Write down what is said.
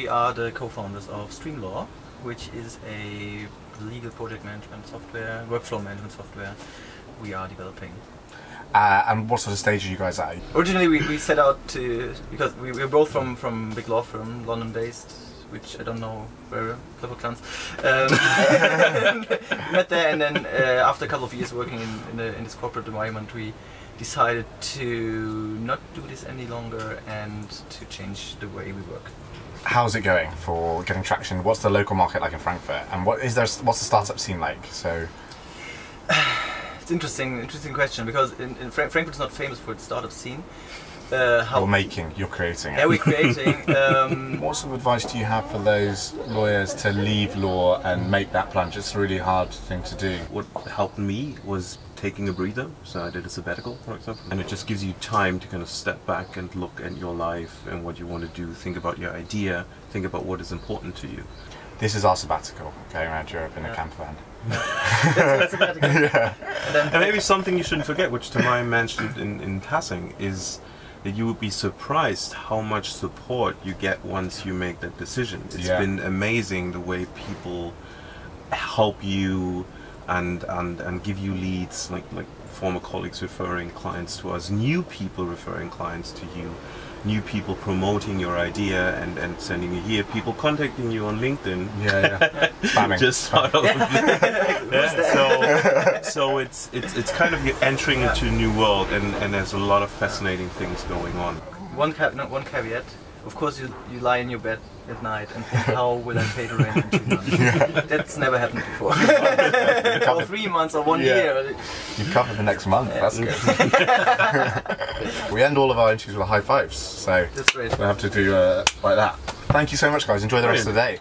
we are the co-founders of Streamlaw, which is a legal project management software, workflow management software we are developing. Uh, and what sort of stage are you guys at? Originally, we, we set out to because we, we're both from from big law firm, London based, which I don't know where Clifford Chance. Um, met there, and then uh, after a couple of years working in in, the, in this corporate environment, we decided to not do this any longer and to change the way we work. How's it going for getting traction? What's the local market like in Frankfurt? And what is there? What's the startup scene like? So. It's interesting, interesting question because in, in Fra- Frankfurt's not famous for its startup scene. Uh, how You're making, you're creating it. yeah, we're creating. Um, What sort of advice do you have for those lawyers to leave law and make that plunge? It's a really hard thing to do. What helped me was taking a breather. So I did a sabbatical, for example. And it just gives you time to kind of step back and look at your life and what you want to do. Think about your idea. Think about what is important to you. This is our sabbatical, going around Europe in a camper van. that's, that's about yeah. And then And maybe something you shouldn't forget, which Tamay mentioned in, in passing, is that you would be surprised how much support you get once you make that decision. It's Yeah. been amazing the way people help you and, and, and give you leads, like, like former colleagues referring clients to us, new people referring clients to you, new people promoting your idea and, and sending you here, people contacting you on LinkedIn Yeah, yeah. Spamming. just of yeah, so so it's it's it's kind of you're entering into a new world and and there's a lot of fascinating things going on one ca- no, one caveat. Of course, you, you lie in your bed at night and think, how will I pay the rent in three months? That's never happened before. or three months or one Yeah. year. You've covered the next month. That's good. we end all of our interviews with high fives, so we'll have to do uh, like that. Thank you so much, guys. Enjoy the rest of the day.